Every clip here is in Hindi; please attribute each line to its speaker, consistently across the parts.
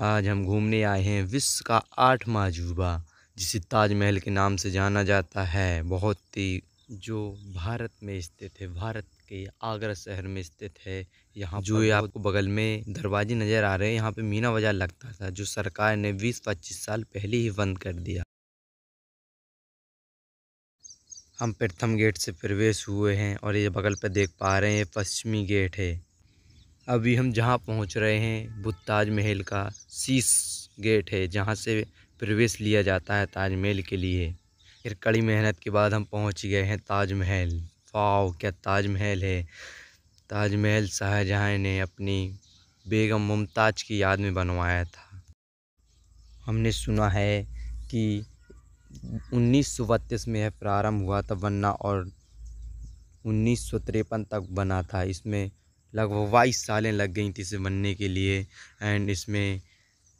Speaker 1: आज हम घूमने आए हैं विश्व का आठवां अजूबा जिसे ताजमहल के नाम से जाना जाता है। बहुत ही जो भारत में स्थित है भारत के आगरा शहर में स्थित है। यहाँ जो ये आपको बगल में दरवाजे नज़र आ रहे हैं यहाँ पे मीना बाज़ार लगता था जो सरकार ने 20-25 साल पहले ही बंद कर दिया। हम प्रथम गेट से प्रवेश हुए हैं और ये बगल पे देख पा रहे हैं ये पश्चिमी गेट है। अभी हम जहाँ पहुँच रहे हैं वो ताजमहल का शीश गेट है, जहाँ से प्रवेश लिया जाता है ताजमहल के लिए। फिर कड़ी मेहनत के बाद हम पहुँच गए हैं ताजमहल। वाह क्या ताजमहल है। ताजमहल शाहजहाँ ने अपनी बेगम मुमताज़ की याद में बनवाया था। हमने सुना है कि उन्नीस सौ बत्तीस में यह प्रारंभ हुआ था बनना और उन्नीस सौ तिरपन तक बना था। इसमें लगभग बाईस सालें लग गई थी इसे बनने के लिए। एंड इसमें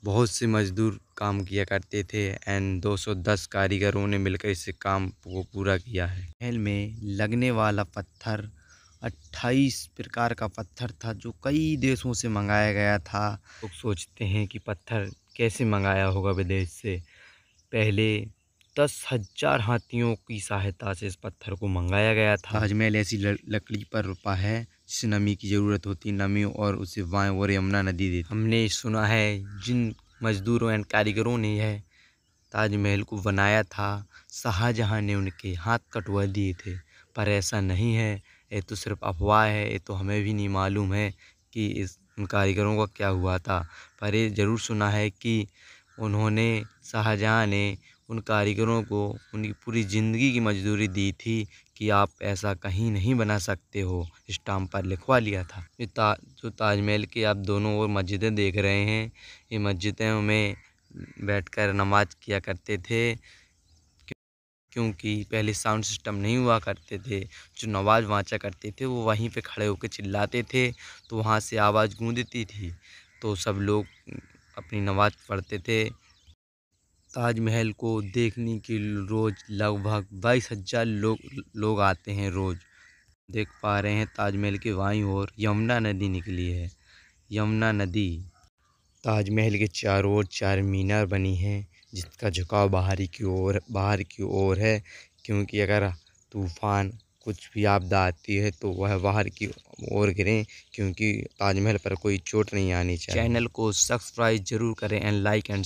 Speaker 1: बहुत से मज़दूर काम किया करते थे एंड 210 कारीगरों ने मिलकर इसे काम को पूरा किया है। महल में लगने वाला पत्थर 28 प्रकार का पत्थर था जो कई देशों से मंगाया गया था। लोग सोचते हैं कि पत्थर कैसे मंगाया होगा विदेश से। पहले दस हज़ार हाथियों की सहायता से इस पत्थर को मंगाया गया था। ताजमहल ऐसी लकड़ी पर रुपा है जिसे नमी की ज़रूरत होती नमी और उसे वाएँ और यमुना नदी देती हमने सुना है जिन मज़दूरों एंड कारीगरों ने यह ताजमहल को बनाया था, शाहजहाँ ने उनके हाथ कटवा दिए थे। पर ऐसा नहीं है, ये तो सिर्फ़ अफवाह है, ये तो हमें भी नहीं मालूम है कि इस उन कारीगरों का क्या हुआ था। पर ये ज़रूर सुना है कि उन्होंने शाहजहाँ ने उन कारीगरों को, उनकी पूरी ज़िंदगी की मजदूरी दी थी कि आप ऐसा कहीं नहीं बना सकते हो स्टाम्प पर लिखवा लिया था। ये ता, जो ताजमहल के आप दोनों ओर मस्जिदें देख रहे हैं, ये मस्जिदें में बैठकर नमाज़ किया करते थे, क्योंकि पहले साउंड सिस्टम नहीं हुआ करते थे। जो नमाज़ वाँचा करते थे, वो वहीं पे खड़े होकर चिल्लाते थे तो वहाँ से आवाज़ गूंजती थी। तो सब लोग अपनी नमाज़ पढ़ते थे ताजमहल को देखने के रोज़ लगभग बाईस हज़ार लोग लोग आते हैं रोज़। देख पा रहे हैं ताजमहल के बाईं और यमुना नदी निकली है। यमुना नदी ताजमहल के चारों ओर चार मीनार बनी हैं, जिसका झुकाव बाहरी की ओर, बाहर की ओर है। क्योंकि अगर तूफ़ान कुछ भी आपदा आती है तो वह बाहर की ओर गिरें, क्योंकि ताजमहल पर कोई चोट नहीं आनी चाहिए। चैनल को सब्सक्राइब ज़रूर करें एंड लाइक एंड